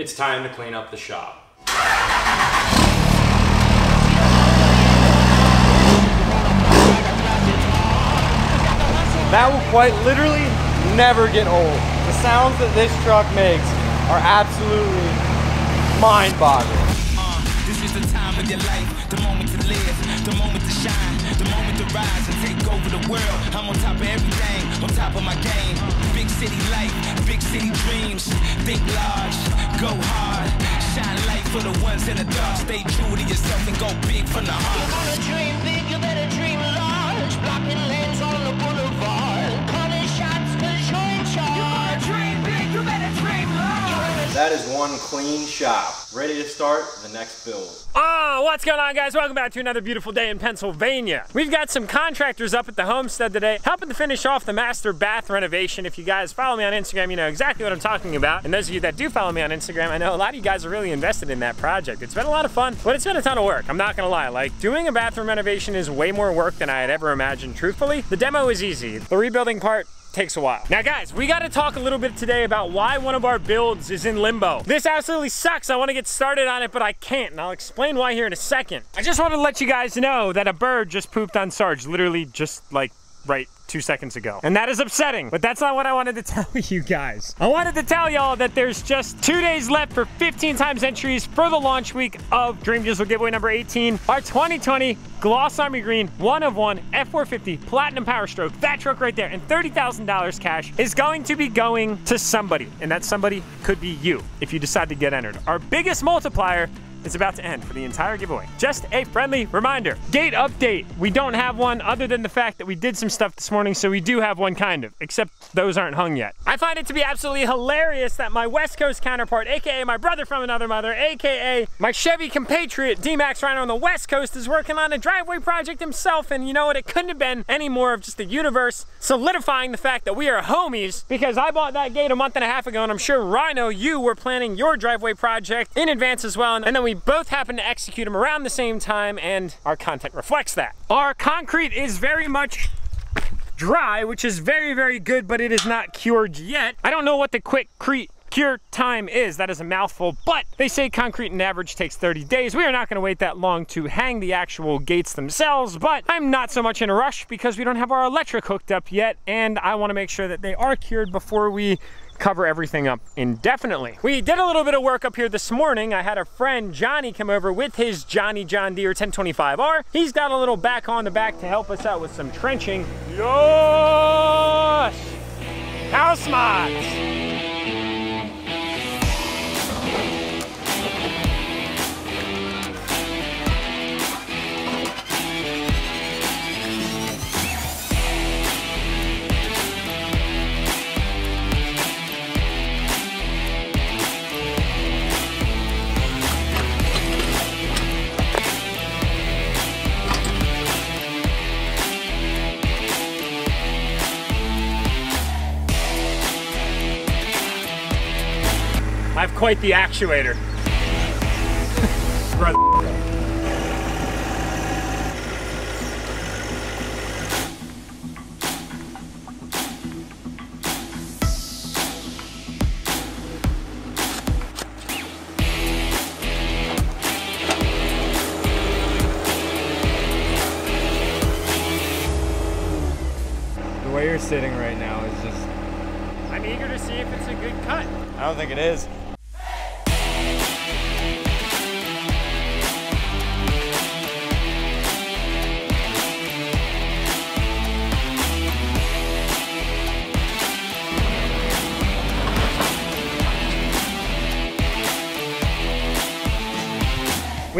it's time to clean up the shop. That will quite literally never get old. The sounds that this truck makes are absolutely mind-boggling. Uh, this is the time of your life, the moment to live, the moment to shine, the moment to rise and take over the world. I'm on top of everything, on top of my game. City life, big city dreams. Think large, go hard, shine light for the ones in the dark. Stay true to yourself and go big from the heart. One clean shop, ready to start the next build. Oh, what's going on guys? Welcome back to another beautiful day in Pennsylvania. We've got some contractors up at the homestead today helping to finish off the master bath renovation. If you guys follow me on Instagram, you know exactly what I'm talking about. And those of you that do follow me on Instagram, I know a lot of you guys are really invested in that project. It's been a lot of fun, but it's been a ton of work. I'm not gonna lie, like doing a bathroom renovation is way more work than I had ever imagined, truthfully. The demo is easy. The rebuilding part, takes a while. Now guys, we gotta talk a little bit today about why one of our builds is in limbo. This absolutely sucks. I wanna get started on it, but I can't, and I'll explain why here in a second. I just wanna let you guys know that a bird just pooped on Sarge, literally just like right two seconds ago. And that is upsetting, but that's not what I wanted to tell you guys. I wanted to tell y'all that there's just two days left for 15 times entries for the launch week of Dream Diesel giveaway number 18. Our 2020 Gloss Army Green, one of one, F450, Platinum Power Stroke, that truck right there, and $30,000 cash is going to be going to somebody. And that somebody could be you if you decide to get entered. Our biggest multiplier is about to end for the entire giveaway. Just a friendly reminder. Gate update. We don't have one other than the fact that we did some stuff this morning, so we do have one kind of, except those aren't hung yet. I find it to be absolutely hilarious that my West Coast counterpart, AKA my brother from another mother, AKA my Chevy compatriot, D-Max Ryno on the West Coast is working on a driveway project himself, and you know what? It couldn't have been any more of just the universe solidifying the fact that we are homies because I bought that gate a month and a half ago, and I'm sure Ryno, you were planning your driveway project in advance as well, and then we we both happen to execute them around the same time and our content reflects that. Our concrete is very much dry, which is very, very good, but it is not cured yet. I don't know what the quick crete cure time is. That is a mouthful, but they say concrete in average takes 30 days. We are not gonna wait that long to hang the actual gates themselves, but I'm not so much in a rush because we don't have our electric hooked up yet, and I wanna make sure that they are cured before we cover everything up indefinitely. We did a little bit of work up here this morning. I had a friend, Johnny, come over with his Johnny John Deere 1025R. He's got a little back on the back to help us out with some trenching. Yosh! House mods! Quite the actuator. The way you're sitting right now is just, I'm eager to see if it's a good cut. I don't think it is.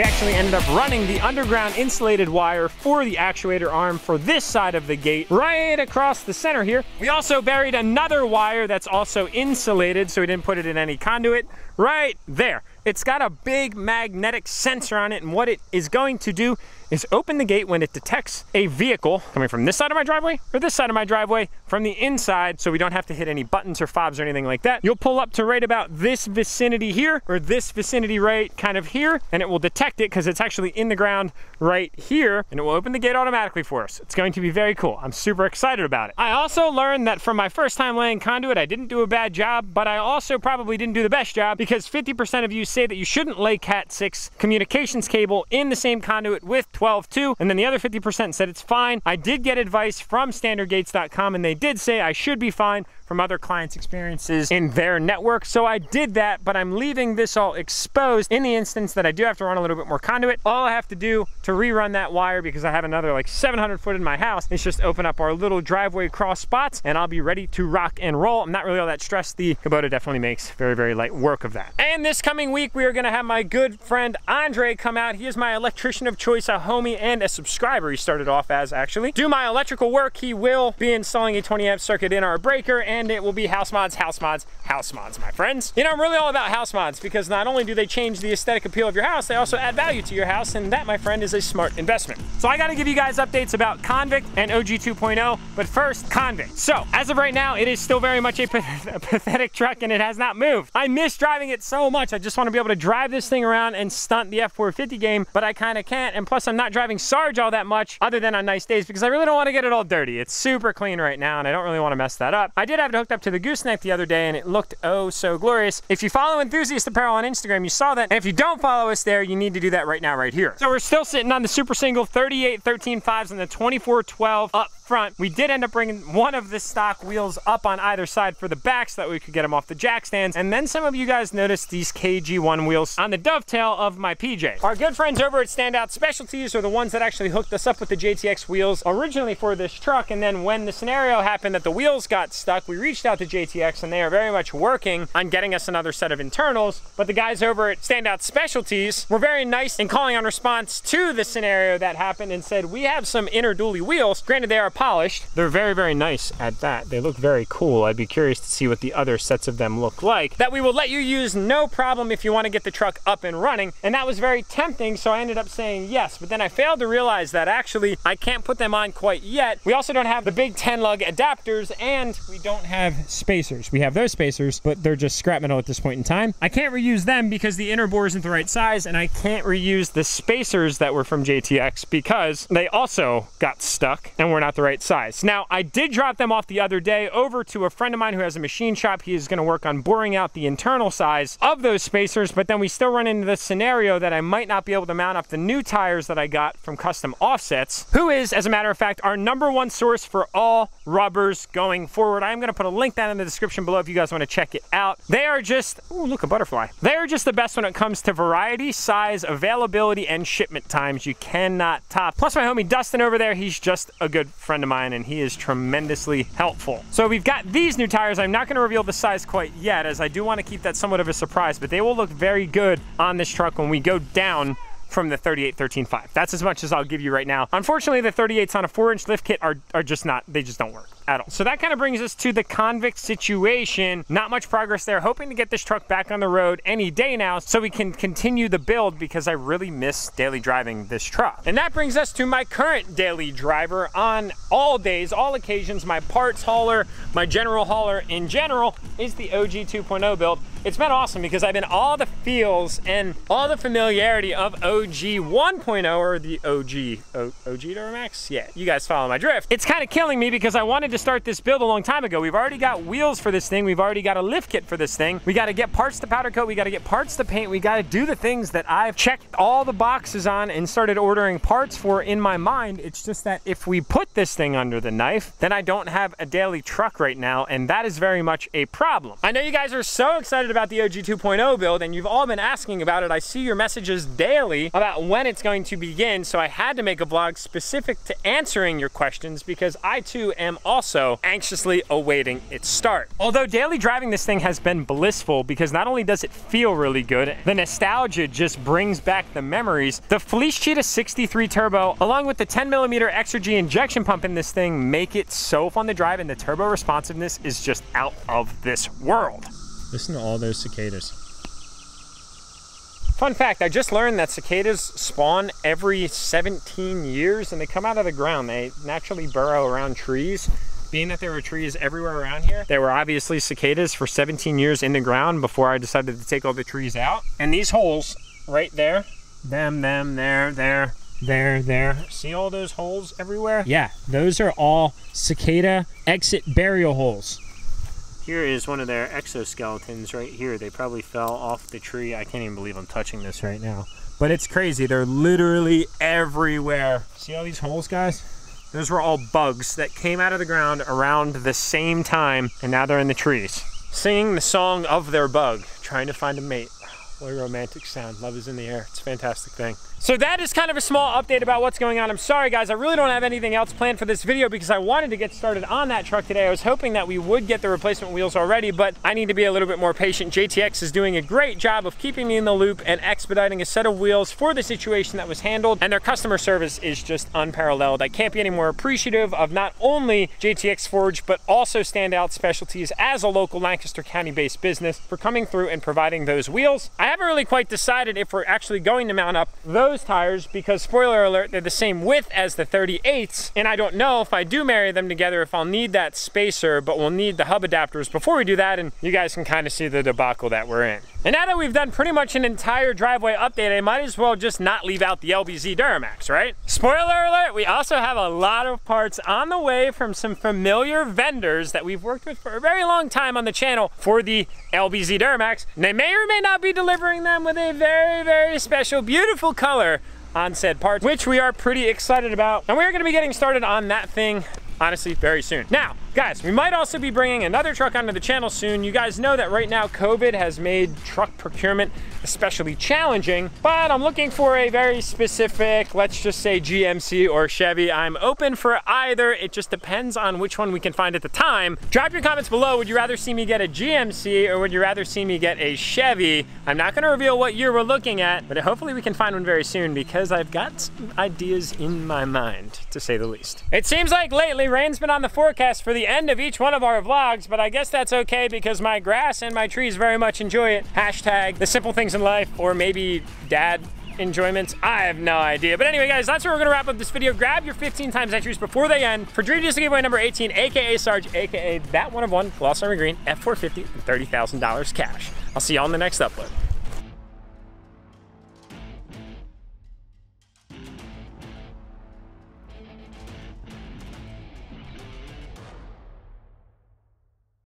We actually ended up running the underground insulated wire for the actuator arm for this side of the gate right across the center here. We also buried another wire that's also insulated so we didn't put it in any conduit right there. It's got a big magnetic sensor on it, and what it is going to do is open the gate when it detects a vehicle coming from this side of my driveway or this side of my driveway from the inside so we don't have to hit any buttons or fobs or anything like that. You'll pull up to right about this vicinity here or this vicinity right kind of here and it will detect it because it's actually in the ground right here and it will open the gate automatically for us. It's going to be very cool. I'm super excited about it. I also learned that from my first time laying conduit, I didn't do a bad job, but I also probably didn't do the best job because 50% of you say that you shouldn't lay Cat 6 communications cable in the same conduit with 12.2, and then the other 50% said it's fine. I did get advice from standardgates.com and they did say I should be fine from other clients' experiences in their network. So I did that, but I'm leaving this all exposed in the instance that I do have to run a little bit more conduit. All I have to do to rerun that wire because I have another like 700 foot in my house is just open up our little driveway cross spots and I'll be ready to rock and roll. I'm not really all that stressed. The Kubota definitely makes very, very light work of that. And this coming week, we are gonna have my good friend Andre come out. He is my electrician of choice, a homie and a subscriber. He started off as actually. Do my electrical work. He will be installing a 20 amp circuit in our breaker and it will be house mods, house mods, house mods, my friends. You know, I'm really all about house mods because not only do they change the aesthetic appeal of your house, they also add value to your house, and that, my friend, is a smart investment. So I gotta give you guys updates about Convict and OG 2.0, but first, Convict. So, as of right now, it is still very much a, a pathetic truck and it has not moved. I miss driving it so much. I just wanna be able to drive this thing around and stunt the F450 game, but I kinda can't, and plus I'm not driving Sarge all that much other than on nice days because I really don't wanna get it all dirty. It's super clean right now, and I don't really wanna mess that up. I did have have it hooked up to the gooseneck the other day and it looked oh so glorious. If you follow Enthuzst Apparel on Instagram, you saw that. And if you don't follow us there, you need to do that right now, right here. So we're still sitting on the Super Single 38 13 5s and the 24 12 up front. We did end up bringing one of the stock wheels up on either side for the back so that we could get them off the jack stands. And then some of you guys noticed these KG1 wheels on the dovetail of my PJ. Our good friends over at Standout Specialties are the ones that actually hooked us up with the JTX wheels originally for this truck. And then when the scenario happened that the wheels got stuck, we reached out to JTX and they are very much working on getting us another set of internals. But the guys over at Standout Specialties were very nice in calling on response to the scenario that happened and said, we have some inner dually wheels. Granted, they are polished. They're very, very nice at that. They look very cool. I'd be curious to see what the other sets of them look like. That we will let you use no problem if you want to get the truck up and running. And that was very tempting, so I ended up saying yes. But then I failed to realize that actually I can't put them on quite yet. We also don't have the big 10 lug adapters and we don't have spacers. We have those spacers, but they're just scrap metal at this point in time. I can't reuse them because the inner bore isn't the right size and I can't reuse the spacers that were from JTX because they also got stuck and were not the right right size. Now, I did drop them off the other day over to a friend of mine who has a machine shop. He is gonna work on boring out the internal size of those spacers, but then we still run into the scenario that I might not be able to mount up the new tires that I got from Custom Offsets, who is, as a matter of fact, our number one source for all rubbers going forward. I'm gonna put a link down in the description below if you guys wanna check it out. They are just, oh, look, a butterfly. They are just the best when it comes to variety, size, availability, and shipment times. You cannot top. Plus my homie Dustin over there, he's just a good friend friend of mine and he is tremendously helpful. So we've got these new tires. I'm not gonna reveal the size quite yet as I do wanna keep that somewhat of a surprise, but they will look very good on this truck when we go down from the 38 13 5. That's as much as I'll give you right now. Unfortunately, the 38s on a four inch lift kit are, are just not, they just don't work at all. So that kind of brings us to the convict situation. Not much progress there. Hoping to get this truck back on the road any day now so we can continue the build because I really miss daily driving this truck. And that brings us to my current daily driver on all days, all occasions. My parts hauler, my general hauler in general is the OG 2.0 build. It's been awesome because I've been all the feels and all the familiarity of OG 1.0 or the OG, o, OG Duramax? Yeah, you guys follow my drift. It's kind of killing me because I wanted to start this build a long time ago. We've already got wheels for this thing. We've already got a lift kit for this thing. We got to get parts to powder coat. We got to get parts to paint. We got to do the things that I've checked all the boxes on and started ordering parts for in my mind. It's just that if we put this thing under the knife, then I don't have a daily truck right now. And that is very much a problem. I know you guys are so excited about the OG 2.0 build and you've all been asking about it. I see your messages daily about when it's going to begin. So I had to make a vlog specific to answering your questions because I too am also also anxiously awaiting its start. Although daily driving this thing has been blissful because not only does it feel really good, the nostalgia just brings back the memories. The Fleece Cheetah 63 Turbo, along with the 10 millimeter Exergy injection pump in this thing, make it so fun to drive and the turbo responsiveness is just out of this world. Listen to all those cicadas. Fun fact, I just learned that cicadas spawn every 17 years and they come out of the ground. They naturally burrow around trees. Being that there were trees everywhere around here, there were obviously cicadas for 17 years in the ground before I decided to take all the trees out. And these holes right there, them, them, there, there, there, there. See all those holes everywhere? Yeah, those are all cicada exit burial holes. Here is one of their exoskeletons right here. They probably fell off the tree. I can't even believe I'm touching this right now. But it's crazy. They're literally everywhere. See all these holes, guys? Those were all bugs that came out of the ground around the same time, and now they're in the trees. Singing the song of their bug, trying to find a mate. What a romantic sound. Love is in the air. It's a fantastic thing. So that is kind of a small update about what's going on. I'm sorry guys, I really don't have anything else planned for this video because I wanted to get started on that truck today. I was hoping that we would get the replacement wheels already, but I need to be a little bit more patient. JTX is doing a great job of keeping me in the loop and expediting a set of wheels for the situation that was handled, and their customer service is just unparalleled. I can't be any more appreciative of not only JTX Forge, but also Standout Specialties as a local Lancaster County-based business for coming through and providing those wheels. I haven't really quite decided if we're actually going to mount up those tires because spoiler alert, they're the same width as the 38s. And I don't know if I do marry them together, if I'll need that spacer, but we'll need the hub adapters before we do that. And you guys can kind of see the debacle that we're in. And now that we've done pretty much an entire driveway update, I might as well just not leave out the LBZ Duramax, right? Spoiler alert, we also have a lot of parts on the way from some familiar vendors that we've worked with for a very long time on the channel for the LBZ Duramax. And they may or may not be delivering them with a very, very special, beautiful color on said parts, which we are pretty excited about. And we're gonna be getting started on that thing honestly very soon. Now, guys, we might also be bringing another truck onto the channel soon. You guys know that right now COVID has made truck procurement especially challenging, but I'm looking for a very specific, let's just say GMC or Chevy. I'm open for either. It just depends on which one we can find at the time. Drop your comments below. Would you rather see me get a GMC or would you rather see me get a Chevy? I'm not gonna reveal what year we're looking at, but hopefully we can find one very soon because I've got some ideas in my mind, to say the least. It seems like lately rain's been on the forecast for the end of each one of our vlogs, but I guess that's okay because my grass and my trees very much enjoy it. Hashtag the simple things in life, or maybe dad enjoyments. I have no idea. But anyway, guys, that's where we're gonna wrap up this video. Grab your 15 times entries before they end for Dream Diesel giveaway number 18, AKA Sarge, AKA that one of one, Gloss Armor Green, F450, and $30,000 cash. I'll see you all in the next upload.